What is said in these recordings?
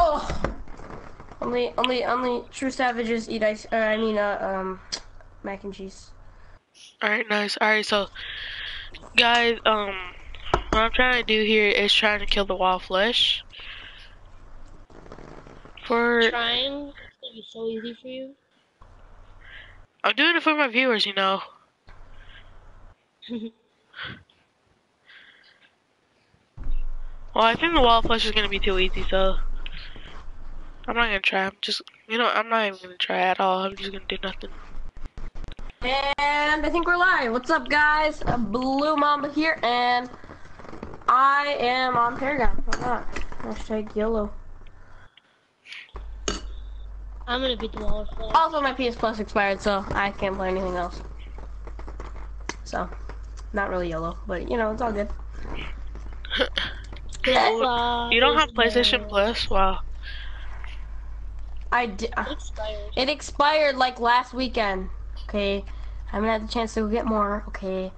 Oh. Only, only, only true savages eat ice. Uh, I mean, uh, um, mac and cheese. Alright, nice. Alright, so, guys, um, what I'm trying to do here is trying to kill the wild flesh. For, Trying. It'd be so easy for you. I'm doing it for my viewers, you know. Well, I think the wild flesh is gonna be too easy, so I'm not gonna try. I'm just, you know, I'm not even gonna try at all. I'm just gonna do nothing. And I think we're live. What's up, guys? Uh, Blue Mamba here, and I am on Paragon. Why not? Hashtag yellow. I'm gonna beat the wall. Also, my PS Plus expired, so I can't play anything else. So, not really yellow, but you know, it's all good. Fly You don't have PlayStation. Plus? Wow. I di- It expired. It expired like last weekend. Okay, I haven't had the chance to get more. Okay.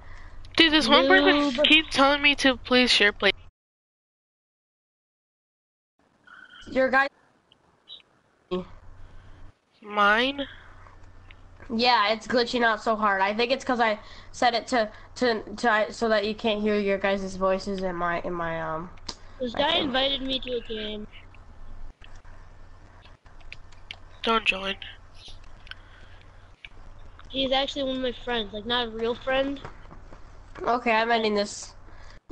Dude, this one person keeps telling me to please share play. Your guy. Mine? Yeah, it's glitching out so hard. I think it's because I set it to to to so that you can't hear your guys' voices in my in my um. This guy invited me to a game. Don't join. He's actually one of my friends, like not a real friend. Okay, I'm ending this.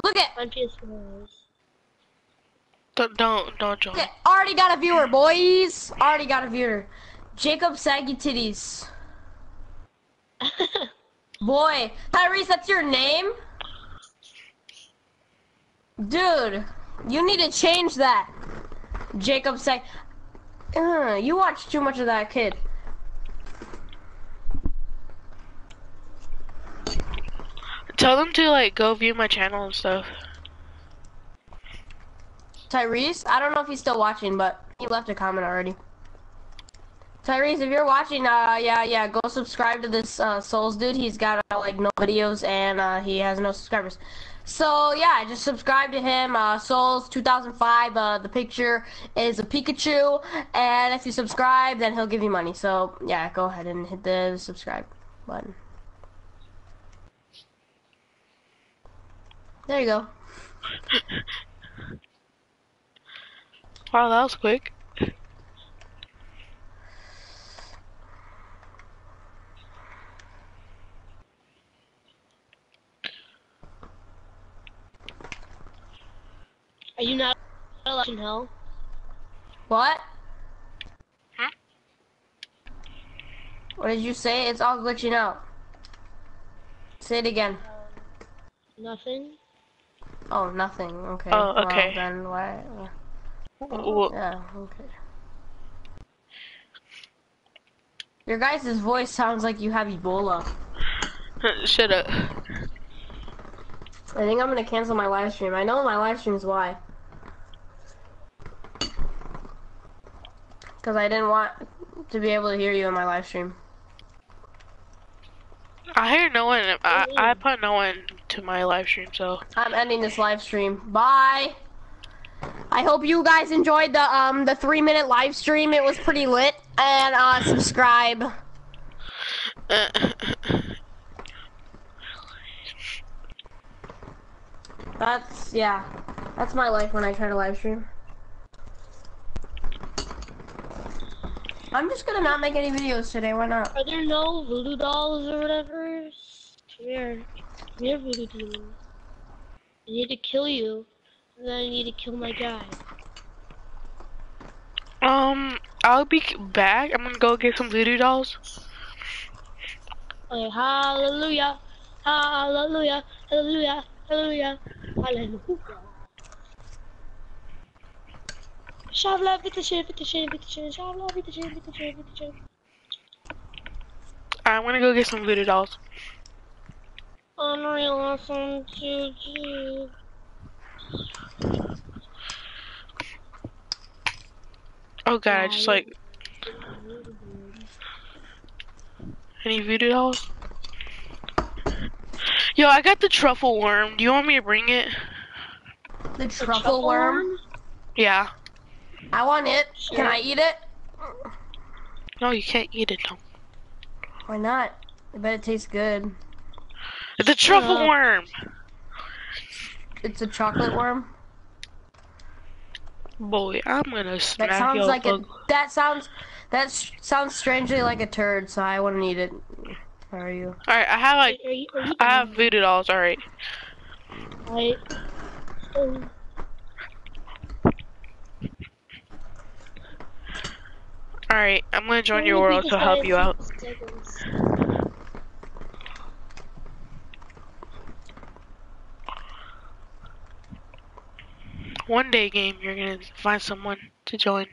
Look at. On PS4. Don't don't don't join. look Already got a viewer, boys. Already got a viewer. Jacob Saggy Titties. Boy, Tyrese, that's your name? Dude, you need to change that. Jacob Sag. Uh, you watch too much of that kid. Tell them to like go view my channel and stuff. Tyrese, I don't know if he's still watching, but he left a comment already. Tyrese, if you're watching, uh, yeah, yeah, go subscribe to this uh, Sols dude. He's got uh, like no videos and uh, he has no subscribers. So yeah, just subscribe to him. Uh, Sols 2005. Uh, the picture is a Pikachu, and if you subscribe, then he'll give you money. So yeah, go ahead and hit the subscribe button. There you go. Wow, that was quick. Are you not allowed in hell? What? Huh? What did you say? It's all glitching out. Say it again. Nothing. Oh, nothing. Okay. Oh, Well, okay. then why? W- Yeah. Okay. Your guys' voice sounds like you have Ebola. Shut up. I think I'm gonna cancel my live stream. I know my live stream is why. Because I didn't want to be able to hear you in my live stream. I hear no one. I I put no one to my live stream, so I'm ending this live stream. Bye. I hope you guys enjoyed the um the three minute live stream. It was pretty lit. And uh subscribe. That's yeah. That's my life when I try to live stream. I'm just gonna not make any videos today. Why not? Are there no voodoo dolls or whatever? Come here. Come here, voodoo demon. I need to kill you. And then I need to kill my guy. um, I'll be back. I'm gonna go get some voodoo dolls. Okay, hallelujah. Hallelujah. Hallelujah. Hallelujah. Hallelujah. Shavla, bitte schön, bitte schön, bitte schön. Shavla, bitte schön, bitte schön, bitte schön. I'm gonna go get some voodoo dolls. Unreal awesome GG. Oh god, I just like any voodoo dolls. Yo, I got the truffle worm. Do you want me to bring it? The truffle worm. Yeah. I want it. Can I eat it? No, you can't eat it. No. Why not? I bet it tastes good. It's a truffle Uh, worm. It's a chocolate worm. Boy, I'm gonna smack That smack sounds your like a. That sounds. That sounds strangely like a turd, so I wouldn't eat it. How are you? All right, I have like Are you, are you I have voodoo dolls. All right. Right. Um, All right, I'm gonna join your world to help you out. One day, game, you're gonna find someone to join.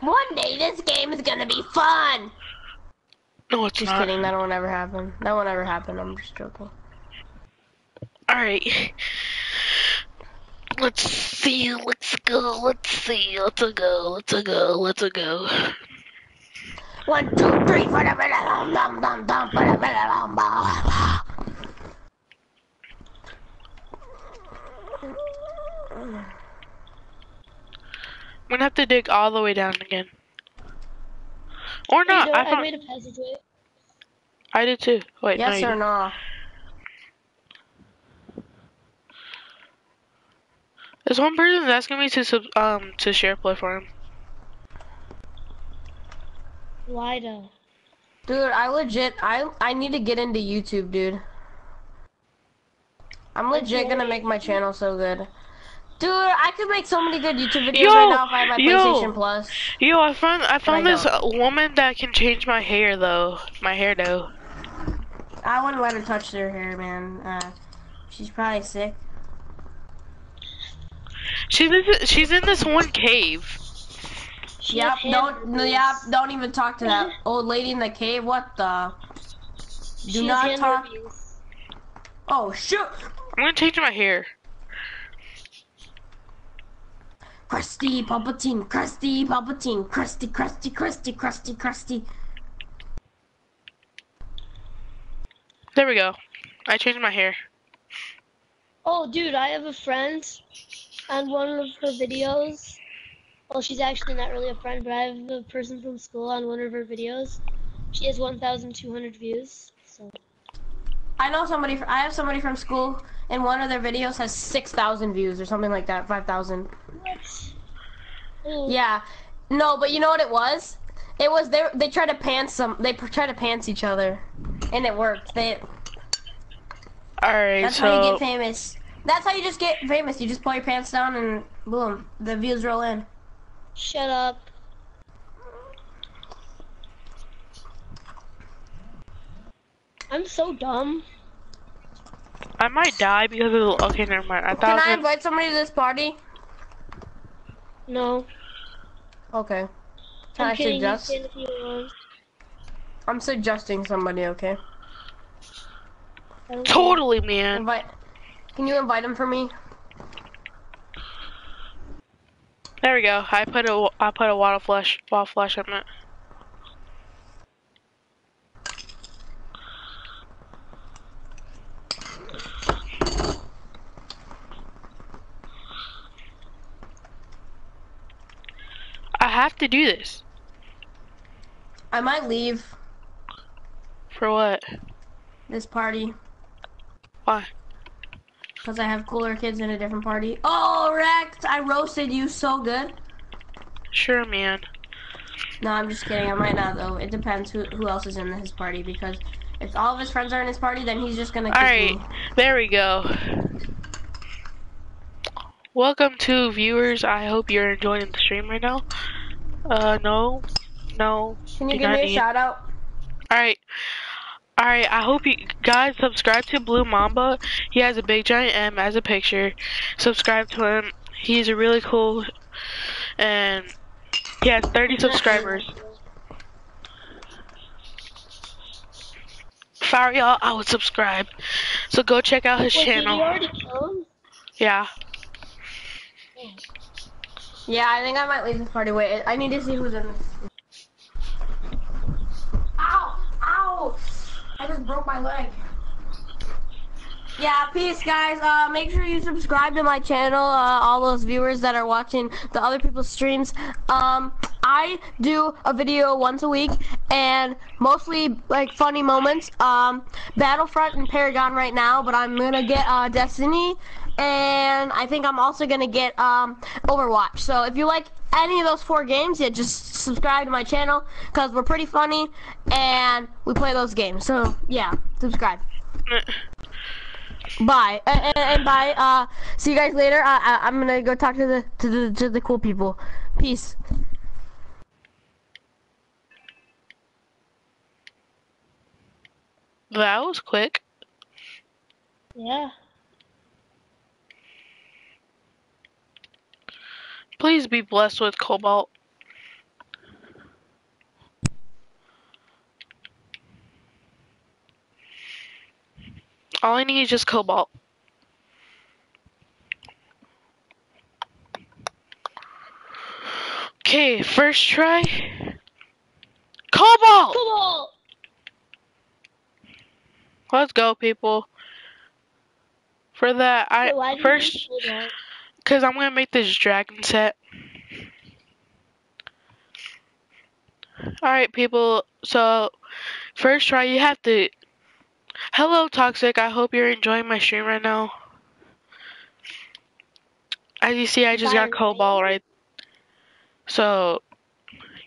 One day this game is gonna be fun. No, it's Just not. kidding. That won't ever happen. That won't ever happen. I'm just joking. All right. Let's see. Let's go. Let's see. Let's go. Let's go. Let's go. One, two, three, for the dum dum dum dum for the dum dum. I'm gonna have to dig all the way down again. Or not. know, I, I found, made a passageway. I did too. Wait, no, Yes you or no? There's one person that's asking me to sub, um to share play for him. Why though? Dude, I legit, I I need to get into YouTube, dude. I'm legit gonna make my channel so good. Dude, I could make so many good YouTube videos Yo, right now if I had my yo. PlayStation Plus. Yo, I found I found I this woman that can change my hair though. My hair though. I wouldn't let her touch their hair, man. Uh, she's probably sick. She's in, th- she's in this one cave. She Yep, don't, no, yep, don't even talk to that old lady in the cave. What the? Do She not talk. herpes. Oh shoot! I'm gonna change my hair. Krusty Palpatine, Krusty Palpatine, Krusty, Krusty, Krusty, Krusty, Krusty. There we go. I changed my hair. Oh, dude, I have a friend on one of her videos. Well, she's actually not really a friend, but I have a person from school on one of her videos. She has 1,200 views. So I know somebody. fr- I have somebody from school, and one of their videos has six thousand views or something like that, five thousand. what? Ooh, Yeah, no, but you know what it was? It was they. They tried to pants some. They tried to pants each other, and it worked. They. Alright, That's how you get famous. That's how you just get famous. You just pull your pants down, and boom, the views roll in. Shut up. I'm so dumb. I might die because of okay, never mind. I Can thought I I was invite somebody to this party? No. Okay. Can I'm I kidding. Suggest? can if you want. I'm suggesting somebody. Okay. I don't gonna totally man. Invite. Can you invite him for me? There we go. I put a I put a water flush wall flush on it. I have to do this. I might leave For what? this party Why? Because I have cooler kids in a different party. Oh, Rex! I roasted you so good. Sure, man. No, I'm just kidding. I might not though. It depends who who else is in his party because if all of his friends are in his party, then he's just gonna kick Alright, there we go. Welcome to viewers. I hope you're enjoying the stream right now. Uh, no, no. Can you give me a need- shout out? Alright. Alright, I hope you guys subscribe to Blue Mamba. He has a big giant M as a picture. Subscribe to him. He's a really cool and he has 30 subscribers. If I were y'all, I would subscribe. So go check out his Wait, did channel. already? Yeah. Yeah, I think I might leave this party. Wait, I need to see who's in this. Ow! Ow! I just broke my leg. Yeah, peace, guys. Uh, make sure you subscribe to my channel. Uh, all those viewers that are watching the other people's streams. Um, I do a video once a week, and mostly like funny moments. Um, Battlefront and Paragon right now, but I'm gonna get uh, Destiny, and I think I'm also gonna get um, Overwatch. So if you like any of those four games, yeah, just subscribe to my channel because we're pretty funny and we play those games. So yeah, subscribe. Bye and, and bye. Uh, see you guys later. Uh, I, I'm gonna go talk to the to the to the cool people. Peace. That was quick. Yeah. Please be blessed with cobalt. All I need is just cobalt. Okay, first try. Cobalt! Cobalt! Let's go, people. For that, I Wait, why do you first? Cause I'm gonna make this dragon set. Alright people, so first try you have to Hello Toxic, I hope you're enjoying my stream right now. As you see I just got cobalt right. So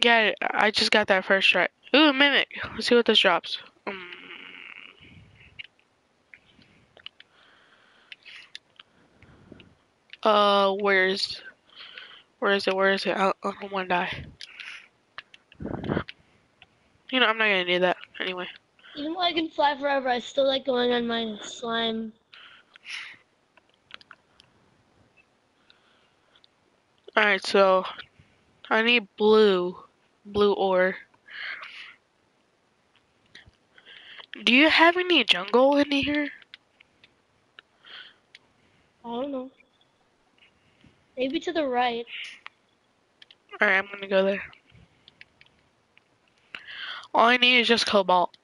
yeah, I just got that first try. Ooh, a mimic. Let's see what this drops. Um, Uh, where's, where is it? Where is it? I, I don't want to die. You know, I'm not gonna do that anyway. Even though I can fly forever, I still like going on my slime. Alright, so I need blue, blue ore. Do you have any jungle in here? I don't know. Maybe to the right. Alright, I'm gonna go there. All I need is just cobalt.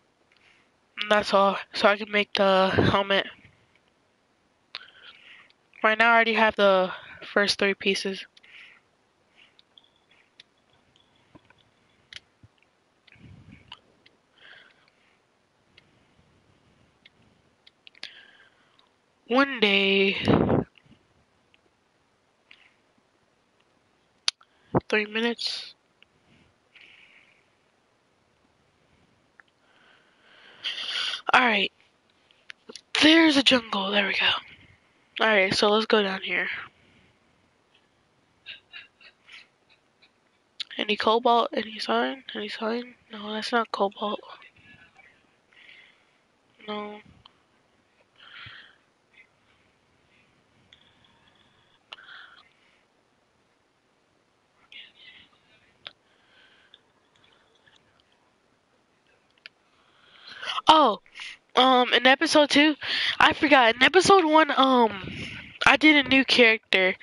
That's all, so I can make the helmet. Right now I already have the first three pieces. One day, three minutes. Alright. There's a jungle. There we go. Alright, so let's go down here. Any cobalt? Any sign? Any sign? No, that's not cobalt. No. Oh, um, in episode two, I forgot. In episode one, um, I did a new character,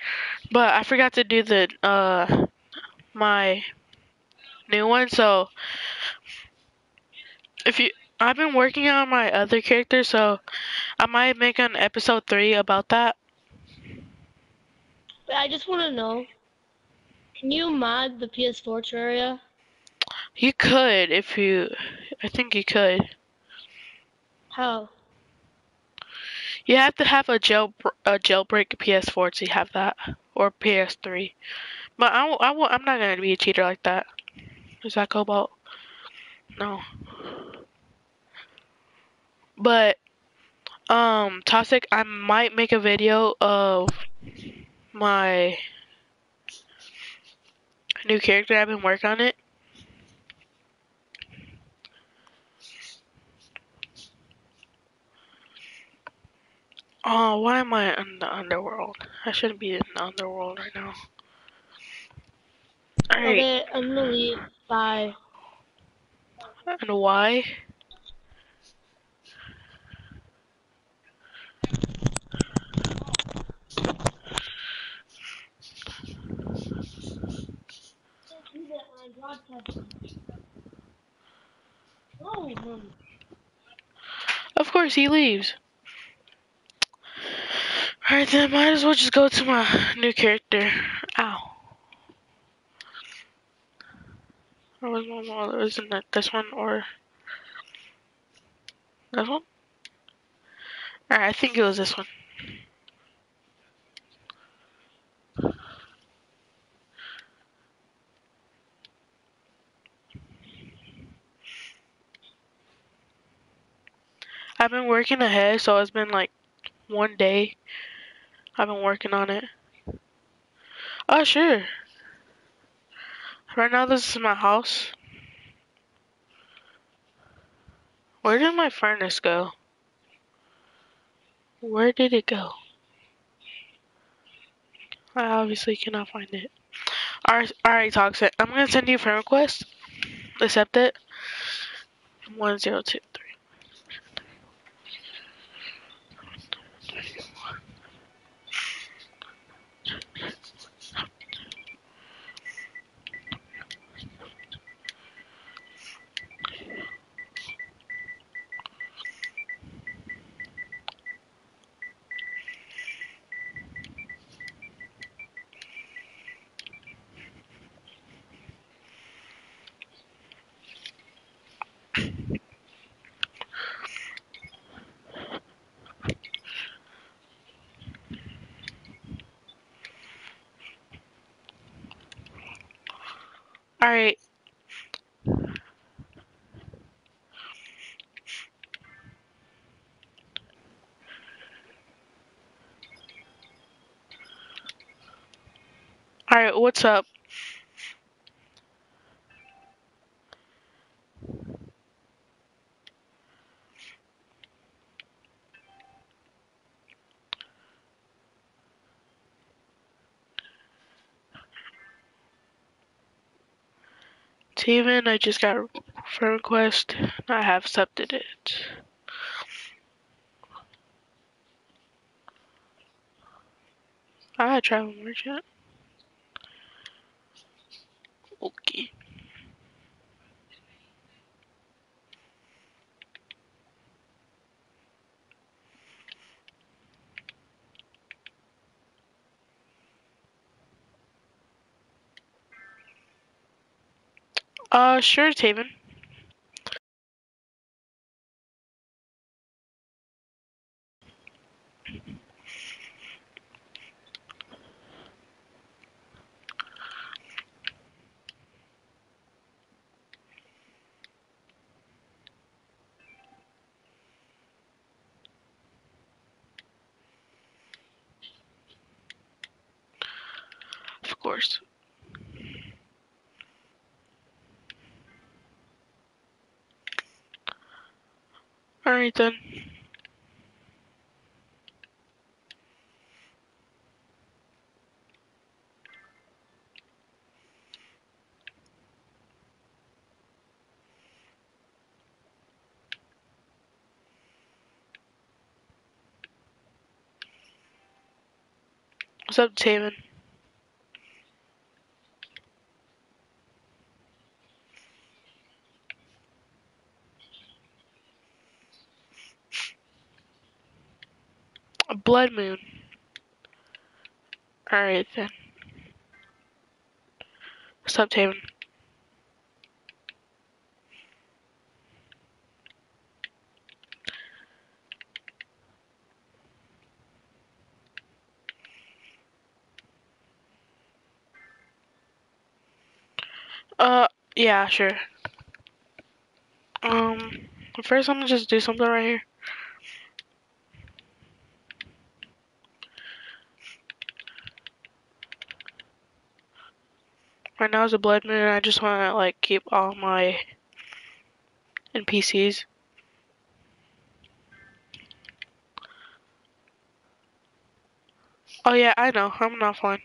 but I forgot to do the uh my new one. So if you, I've been working on my other character, so I might make an episode three about that. But I just want to know. Can you mod the PS4 Terraria? You could if you, I think you could. How? You have to have a jail a jailbreak PS4 to have that or PS3. But I I won't, I'm not gonna be a cheater like that. Is that Cobalt? No. But um, Toxic, I might make a video of my new character. I've been working on it. Why am I in the underworld? I shouldn't be in the underworld right now. Alright, Okay, I'm gonna leave. Bye. and why? Of course he leaves. Alright then, I might as well just go to my new character. Ow. Or was one more? Isn't that this one or this one? Alright, I think it was this one. I've been working ahead, so it's been like one day. I've been working on it. Oh, sure. Right now, this is my house. Where did my furnace go? Where did it go? I obviously cannot find it. Alright, alright, Toxic. I'm gonna send you a friend request. Accept it. 102. Alright. Alright, what's up? Steven, I just got a friend request. I have accepted it. I travel merchant. Okay. Uh, sure, Taven. Of course. What's up, Taven? A blood moon. Alright then. What's up, Taven? Uh, yeah, sure. Um, first I'm gonna just do something right here. Right now is a blood moon. I just want to like keep all my NPCs. Oh yeah, I know. I'm not fine.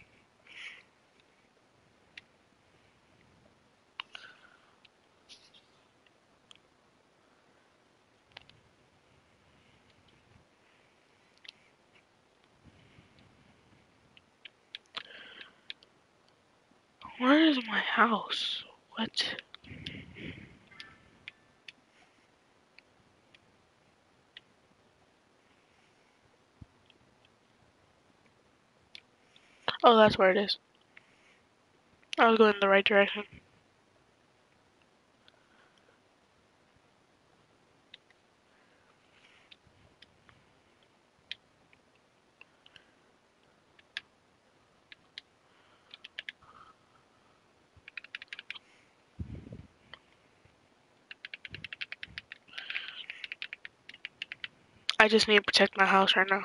is my house? What? Oh, that's where it is. I was going in the right direction. I just need to protect my house right now.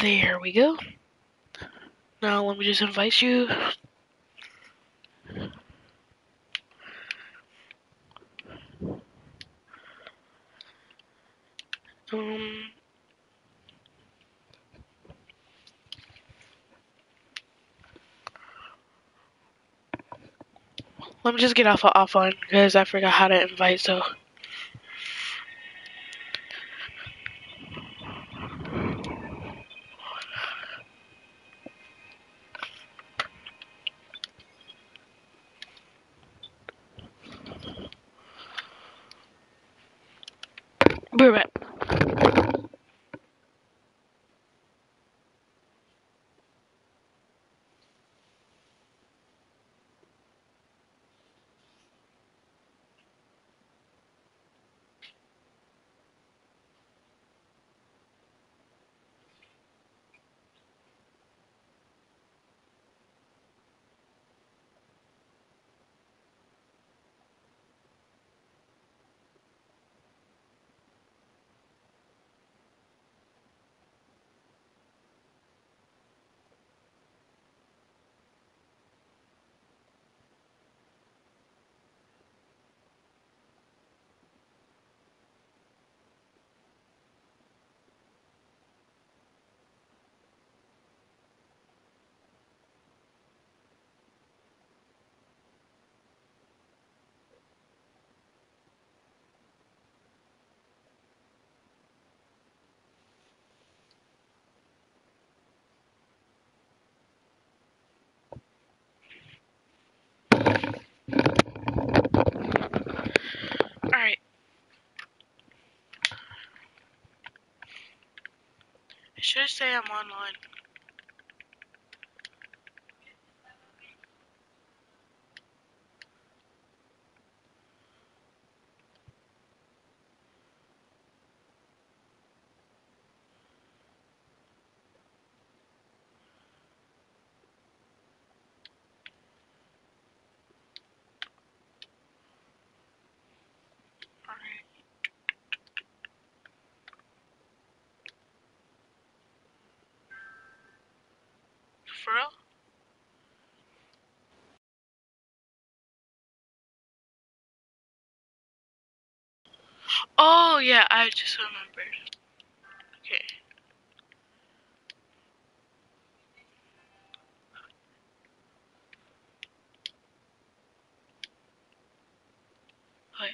There we go. Now let me just invite you. Um, let me just get off of offline because I forgot how to invite. So. Be right back. Alright. It should say I'm online. Alright. For real? Oh yeah, I just remembered. Okay. Hi.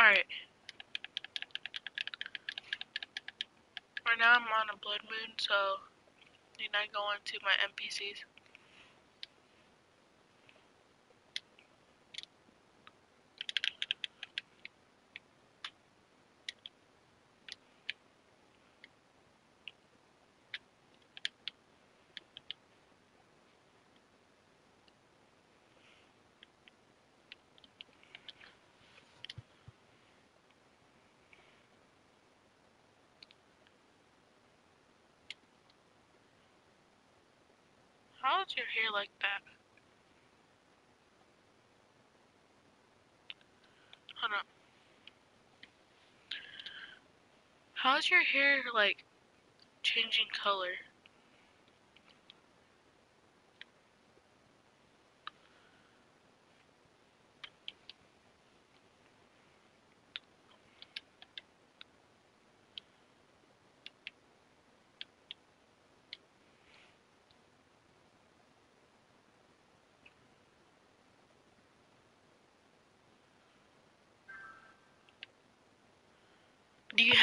Alright. Right now I'm on a blood moon, so need I go into my NPCs? How is your hair like that? Hold up. How's your hair like changing color?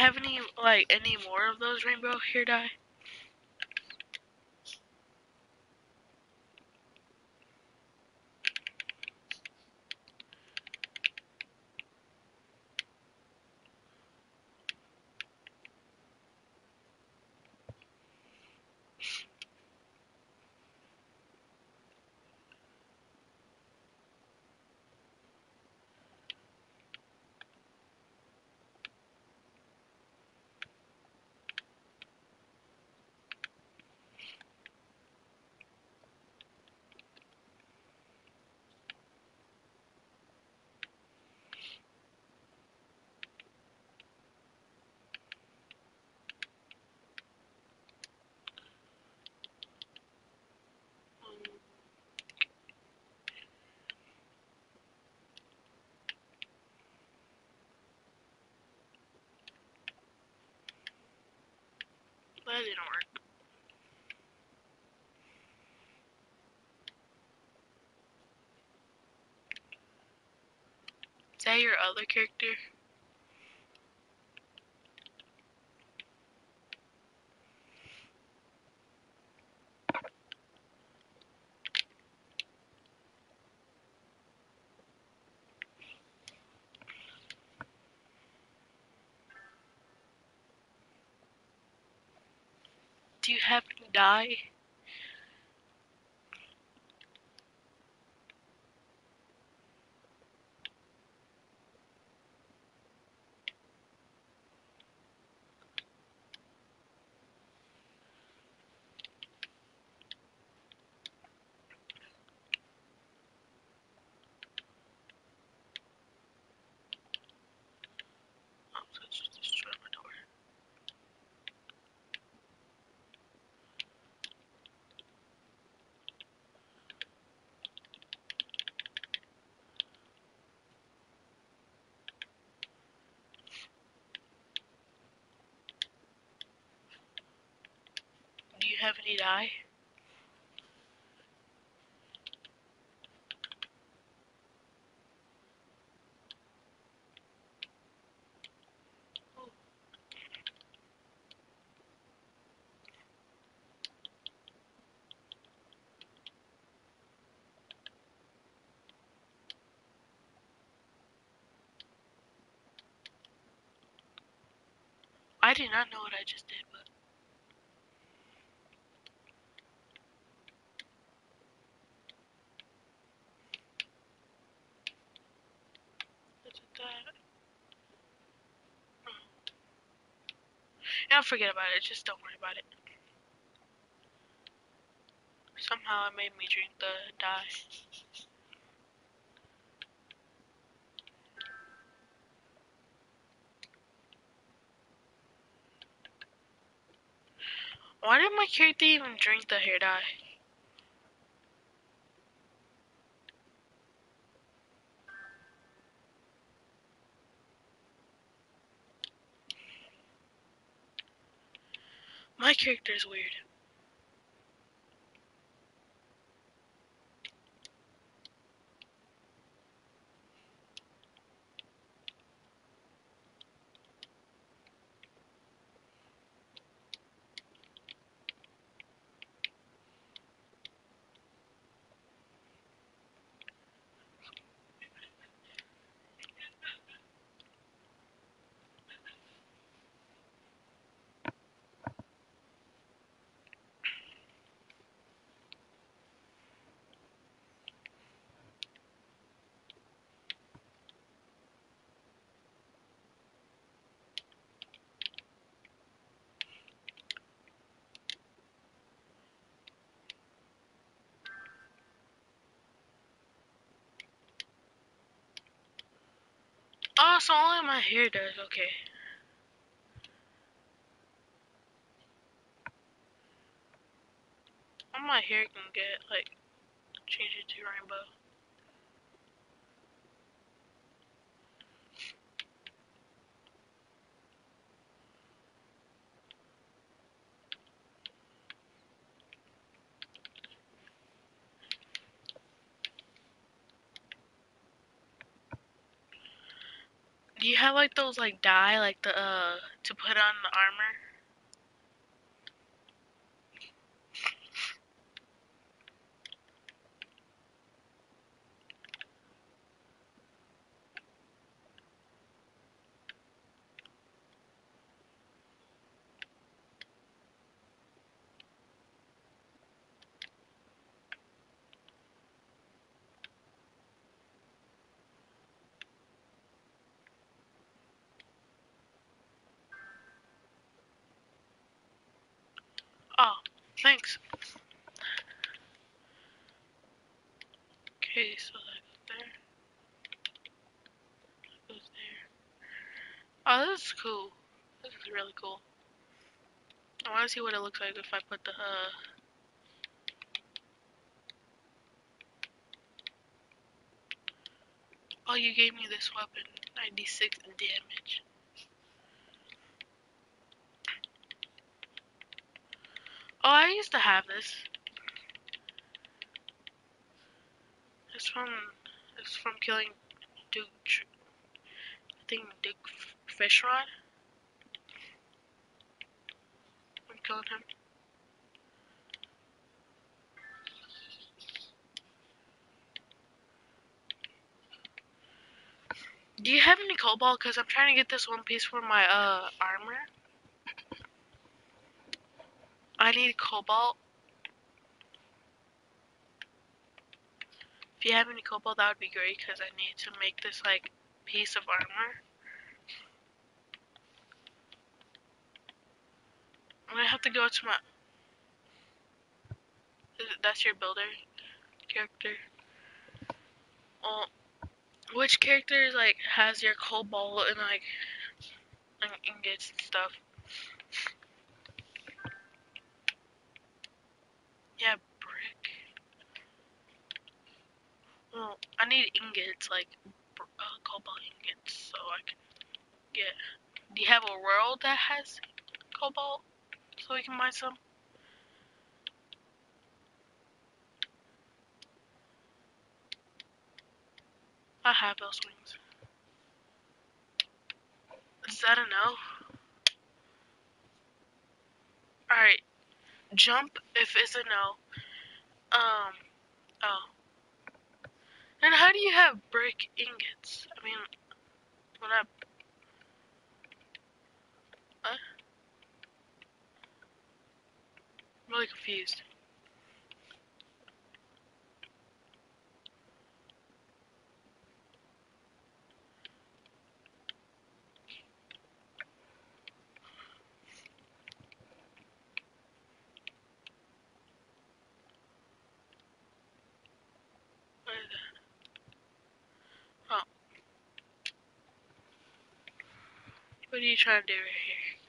Have any like any more of those rainbow hair dye? That didn't work. Is that your other character? Do you have to die? Oh, so it's just destroy my door. Any dye? I did not know what I just did, but Look at that. Yeah, forget about it. Just don't worry about it. Somehow it made me drink the dye. Why did my character even drink the hair dye? My character is weird. Ah, here does, okay. My hair can get, like, change it to rainbow. Do you have like those like dye like the uh to put on the armor? Oh, thanks. Okay, so that goes there. That goes there. Oh, this is cool. This is really cool. I want to see what it looks like if I put the, uh... Oh, you gave me this weapon. 96 damage. Oh, I used to have this. It's from it's from killing Duke. I think Duke F- Fishron. I'm killing him. Do you have any cobalt? Cause I'm trying to get this one piece for my uh armor. I need cobalt. If you have any cobalt, that would be great because I need to make this like piece of armor. I'm gonna have to go to my. That's your builder character. Well, which character like has your cobalt and like ingots and stuff? Yeah, brick. Well, I need ingots, like uh, cobalt ingots, so I can get. Do you have a world that has cobalt, so we can buy some? I have those wings. Is that a no? Alright, jump if it's a no. Um, oh. And how do you have brick ingots? I mean, when I. Huh? I'm really confused. Oh. What are you trying to do right here?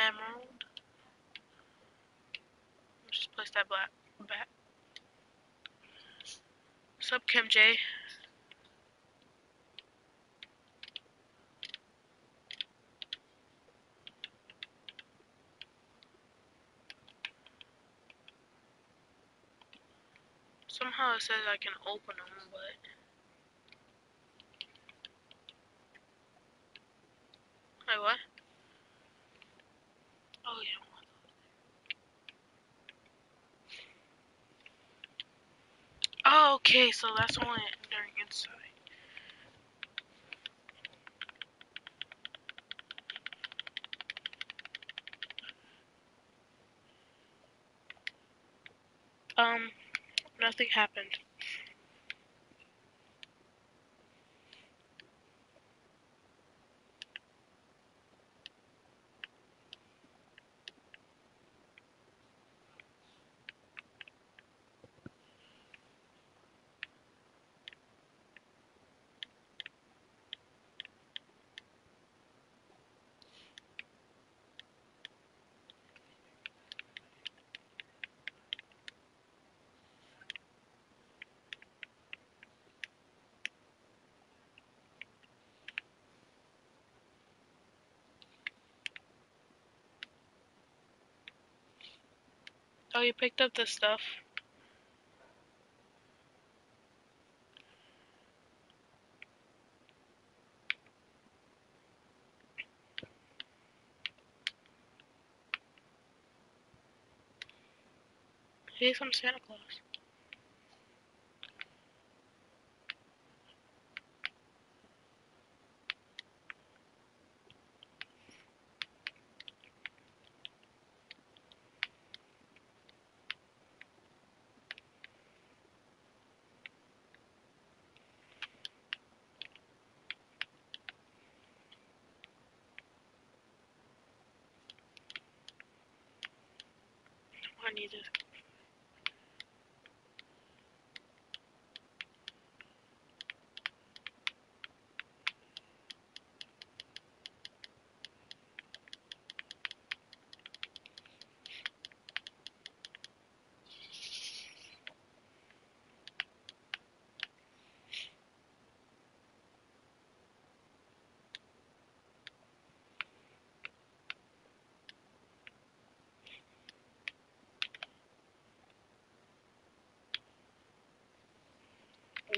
Emerald. Just place that black back. What's up, Kim J? Somehow it says I can open them, but wait, what? Oh yeah. Oh, so that's only during inside. Um, Nothing happened. Oh, you picked up the stuff. He's from Santa Claus. I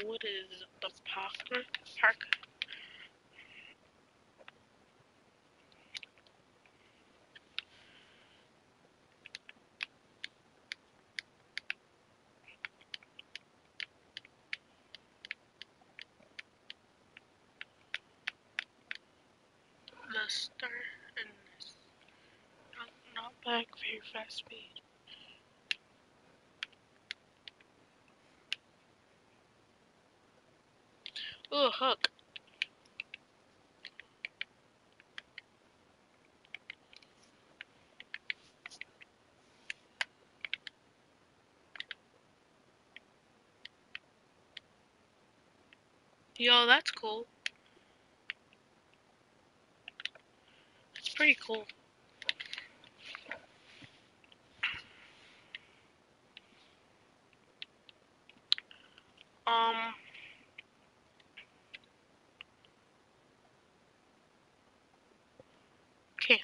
What is the park? Park. The star and not, not back very fast speed. Hook. Yo, that's cool. It's pretty cool. Um. Okay.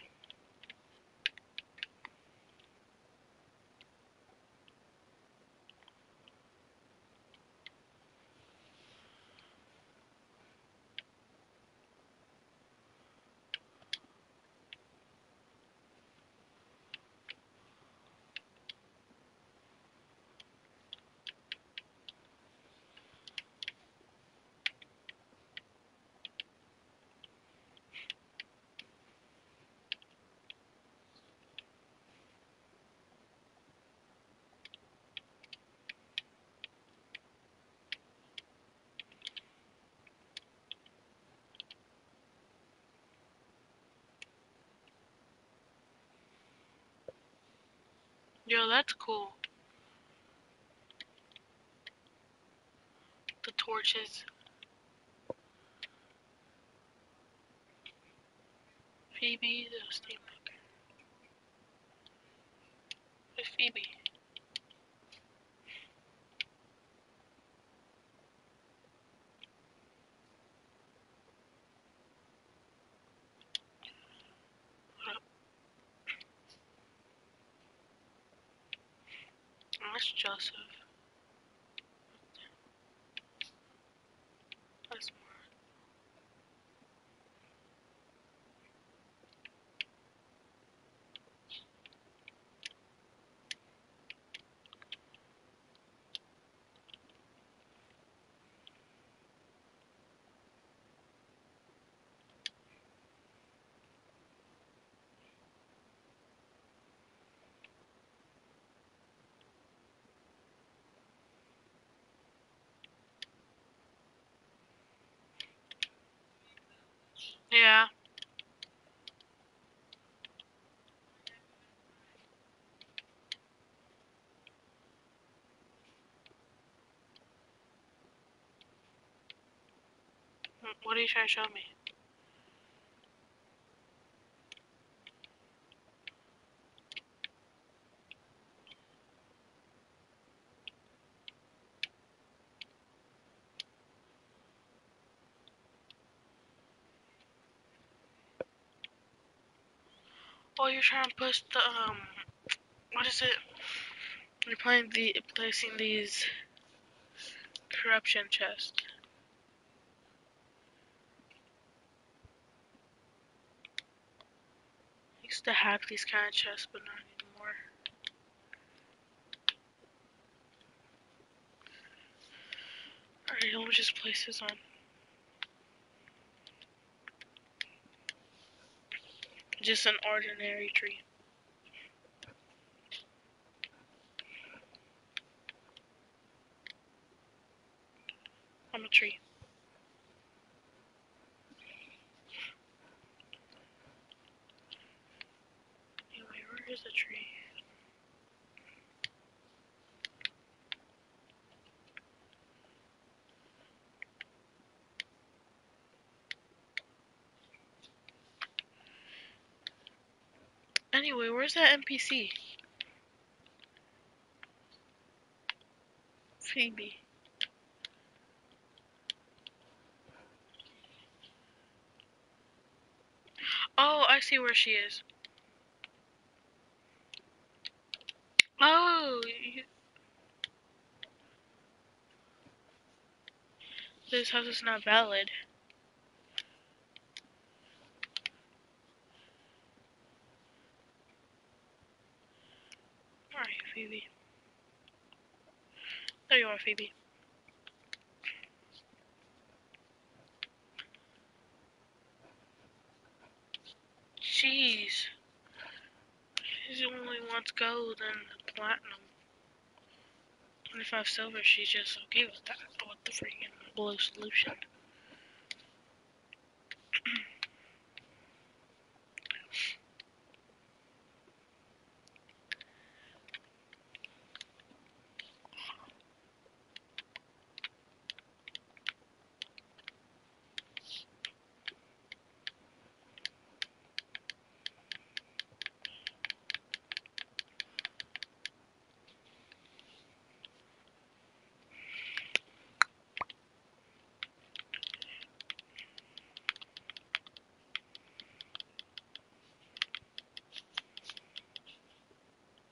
Yo, that's cool. The torches. Phoebe, the steam Phoebe. Yeah. What are you trying to show me? Oh, you're trying to push the um, what is it? You're playing the placing these corruption chests. I used to have these kind of chests, but not anymore. Alright, let me just place this on. Just an ordinary tree. I'm a tree. Anyway, where is the tree? Anyway, where's that NPC? Phoebe. Oh, I see where she is. Oh, this house is not valid. Alright, Phoebe. There you are, Phoebe. Jeez. She only wants gold and platinum. 25 silver, she's just okay with that. What the freaking blue solution?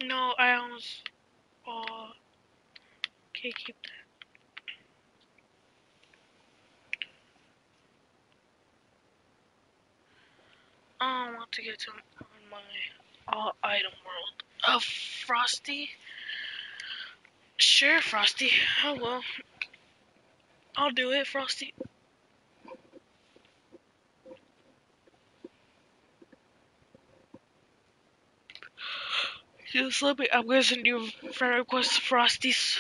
No, I almost. Oh. Okay, keep that. I want to get to my all item world of Frosty. Sure, Frosty. Oh well. I'll do it, Frosty. Just let me. I'm gonna send you a friend request, Frosties.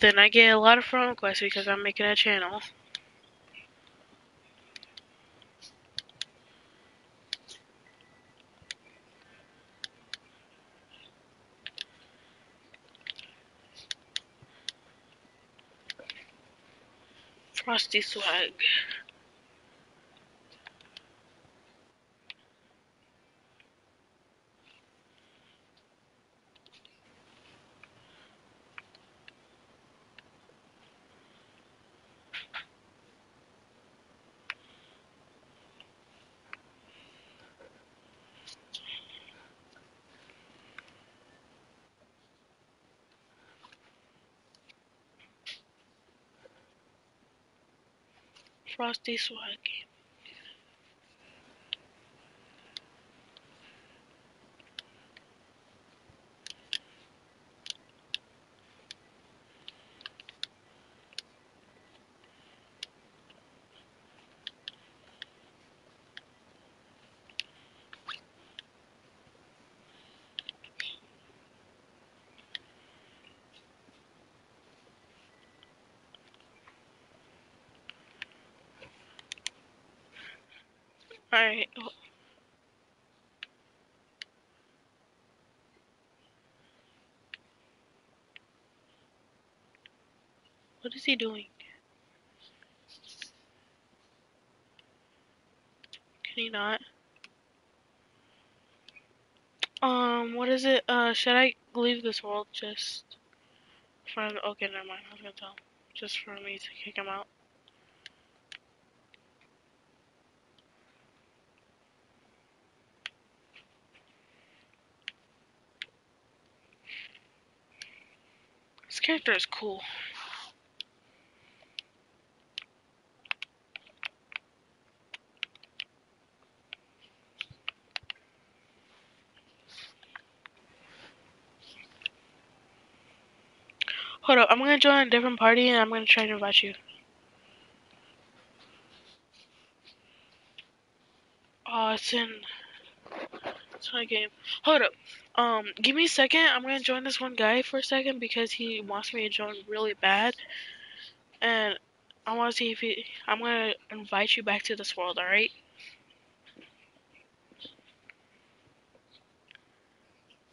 Then, I get a lot of friend requests because I'm making a channel. Frosty swag. Frosty swag. Alright. What is he doing? Can he not? Um, what is it? Uh, should I leave this world just for? Okay, never mind. I was gonna tell. Just for me to kick him out. This character is cool. Hold up, I'm gonna join a different party and I'm gonna try to invite you. Oh, it's in. It's game. Hold up. Um, give me a second. I'm gonna join this one guy for a second because he wants me to join really bad, and I want to see if he. I'm gonna invite you back to this world. All right.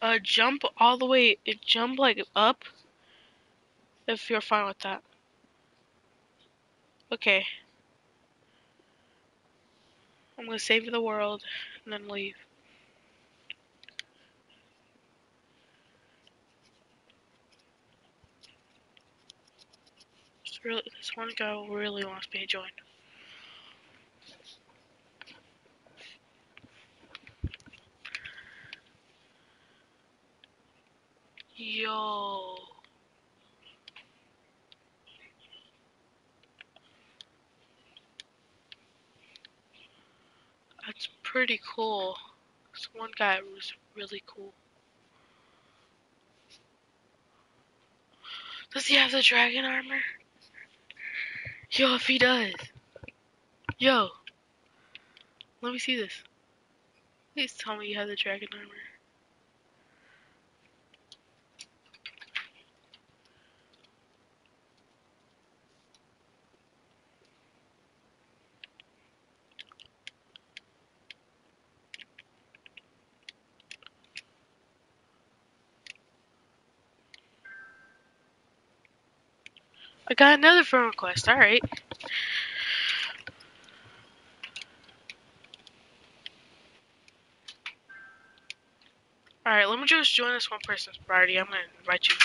Uh, jump all the way. It jump like up. If you're fine with that. Okay. I'm gonna save the world and then leave. This really, this one guy really wants me to join. Yo. That's pretty cool. This one guy was really cool. Does he have the dragon armor? Yo, if he does. Yo. Let me see this. Please tell me you have the dragon armor. I got another friend request. All right. All right. Let me just join this one person's party. I'm gonna invite you.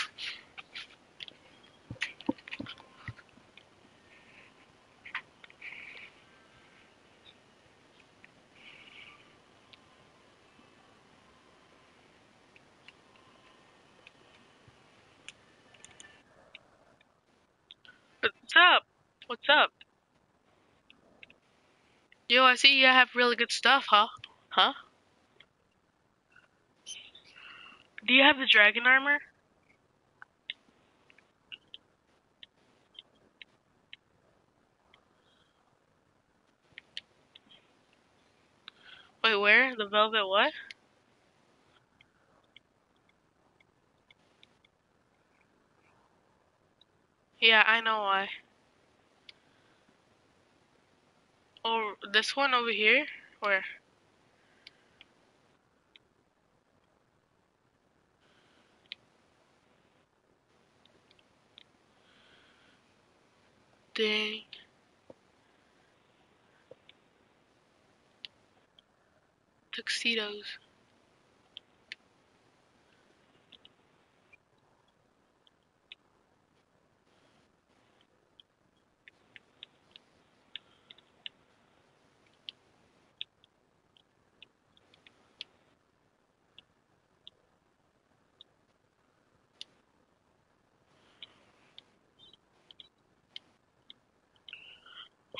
What's up? What's up? Yo, I see you have really good stuff, huh? Huh? Do you have the dragon armor? Wait, where? The velvet what? Yeah, I know why. Oh, this one over here? Where? Dang. Tuxedos.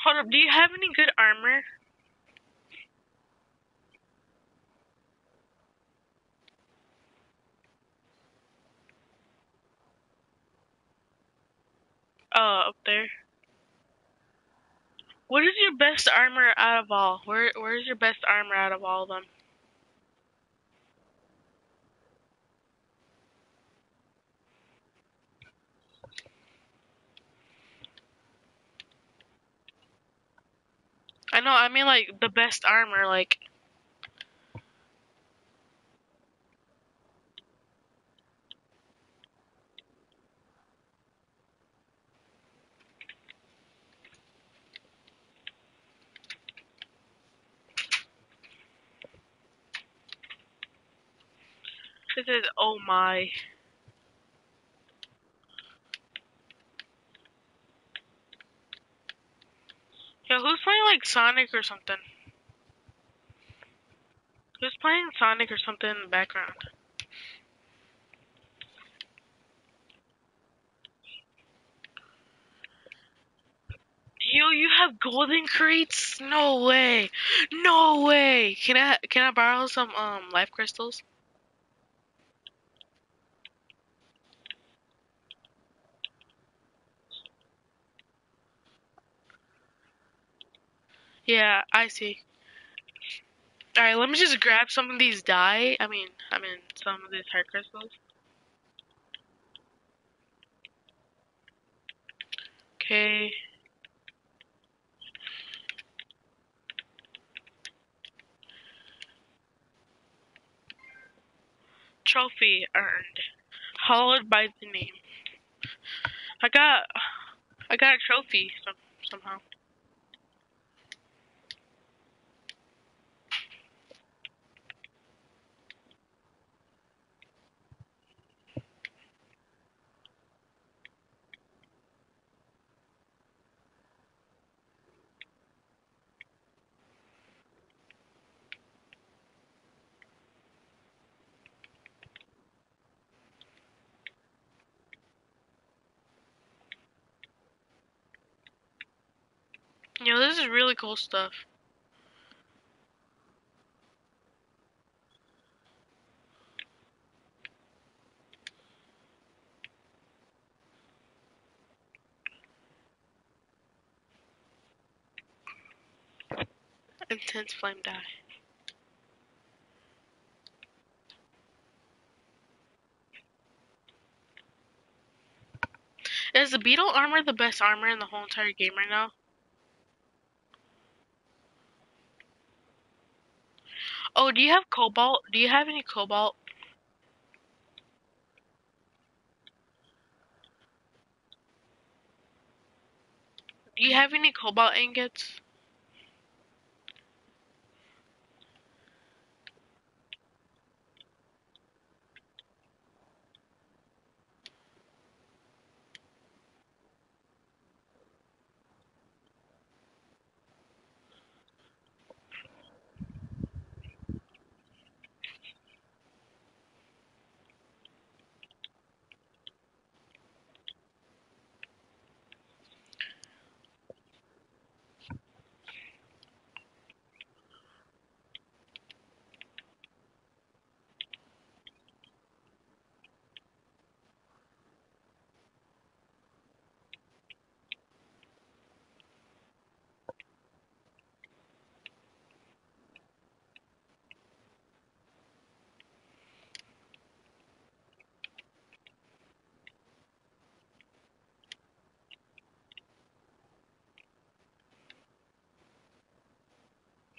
Hold up, do you have any good armor? Oh, up there. What is your best armor out of all? Where where's your best armor out of all of them? I know. I mean, like the best armor. Like This is "Oh my." Yo, who's playing like Sonic or something? Who's playing Sonic or something in the background? Yo, you have golden crates? No way. No way. Can I can I borrow some um life crystals? Yeah, I see. Alright, let me just grab some of these dye. I mean, I mean, some of these heart crystals. Okay. Trophy earned. Hollowed by the name. I got, I got a trophy some, somehow. Yo, this is really cool stuff. Intense flame dye. Is the beetle armor the best armor in the whole entire game right now? Oh, do you have cobalt? Do you have any cobalt? Do you have any cobalt ingots?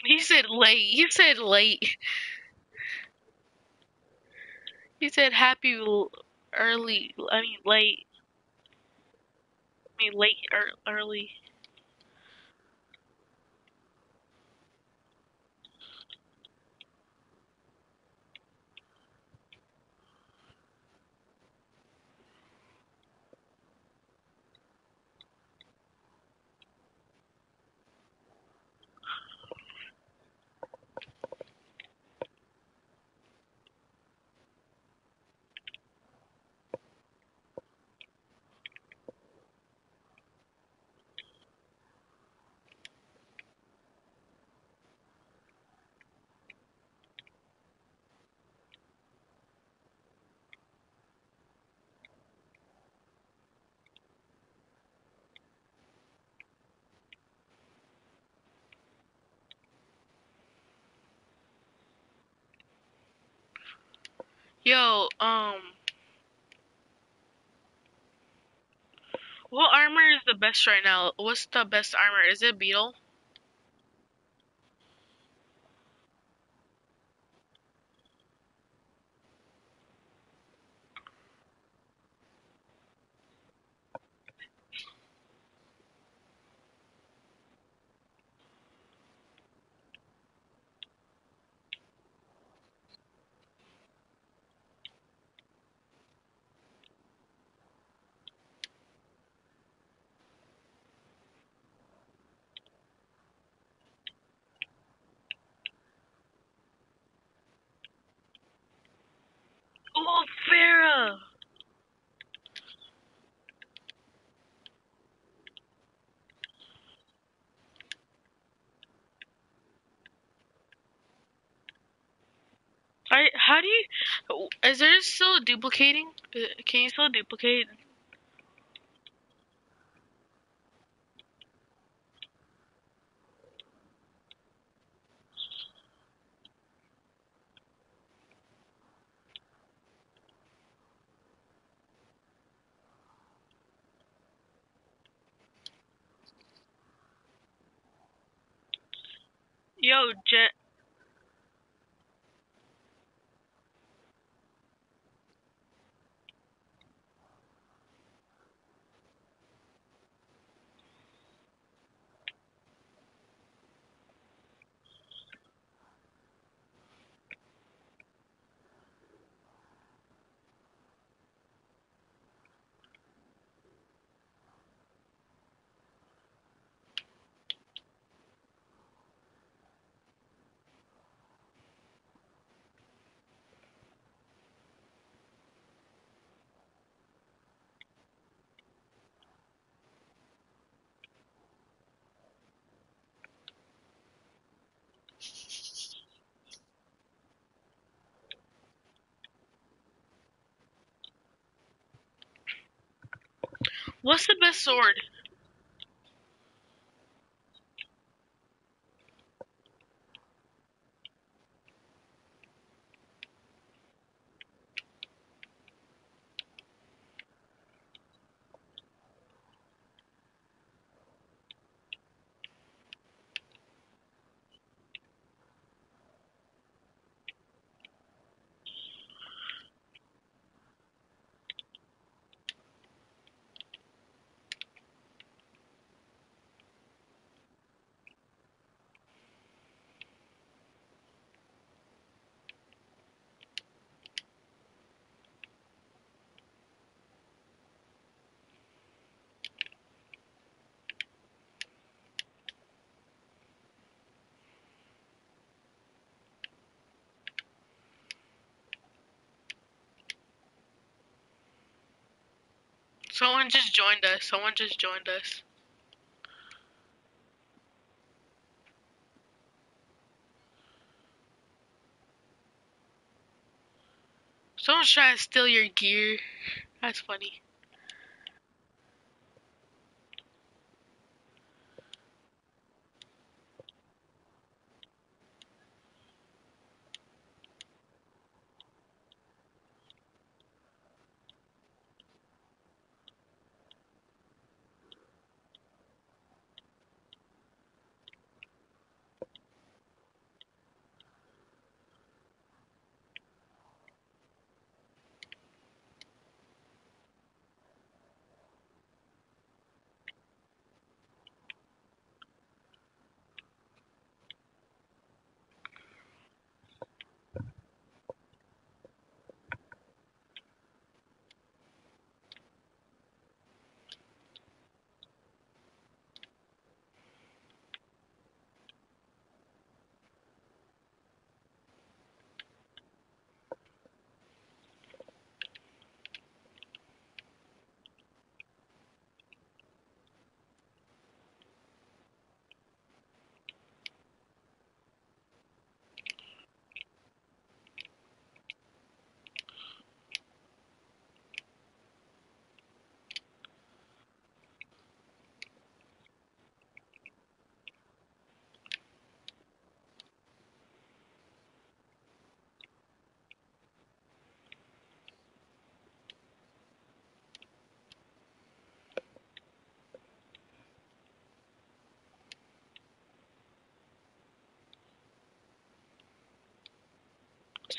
He said late. You said late. You said happy early. I mean late. I mean late or early. Yo, um, what armor is the best right now? What's the best armor? Is it Beetle? I, how do you? Still duplicating? Uh, Can you still duplicate? Yo, Jen. What's the best sword? Someone just joined us. Someone just joined us. Someone's trying to steal your gear. That's funny.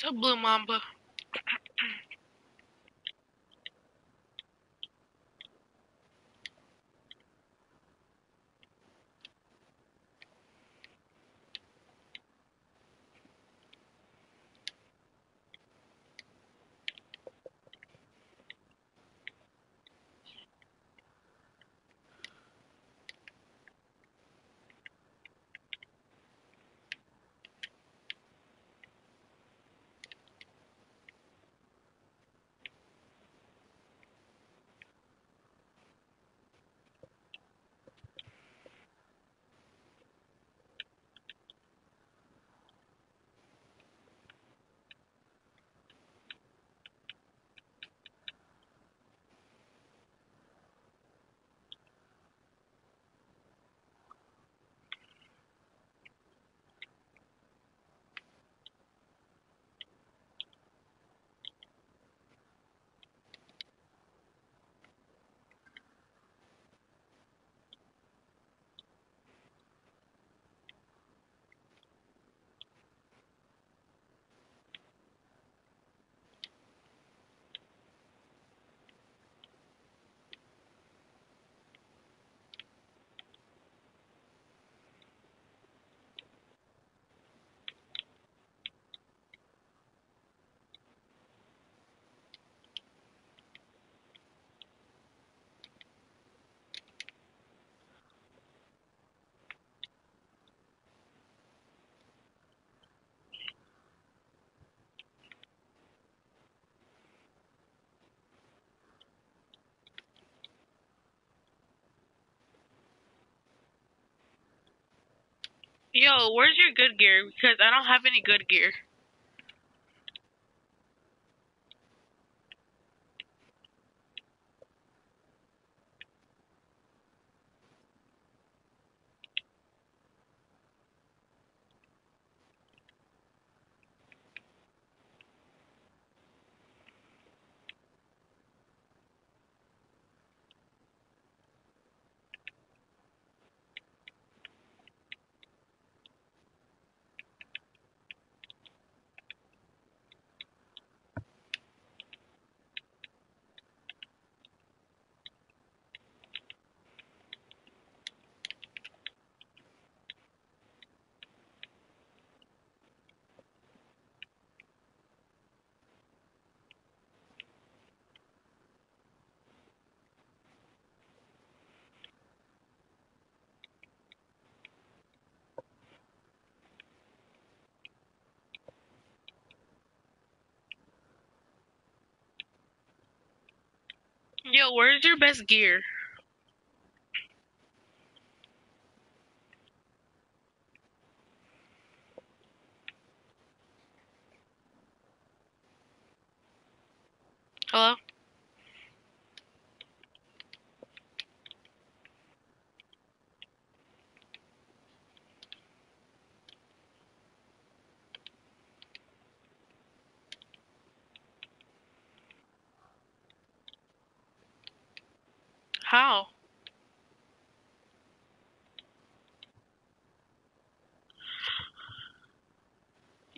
What's up, Blue Mamba? Yo, where's your good gear? Because I don't have any good gear. Yo, where's your best gear? Hello? How?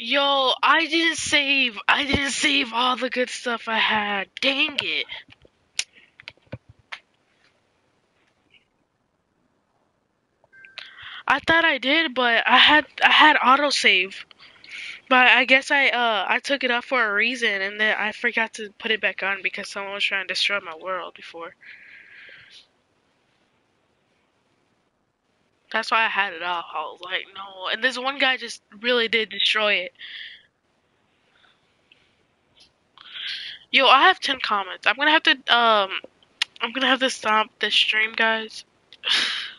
Yo, I didn't save. I didn't save all the good stuff I had. Dang it. I thought I did, but I had I had autosave. But I guess I uh I took it off for a reason and then I forgot to put it back on because someone was trying to destroy my world before. That's why I had it off. I was like, no. And this one guy just really did destroy it. Yo, I have 10 comments. I'm gonna have to, um, I'm gonna have to stop the stream, guys.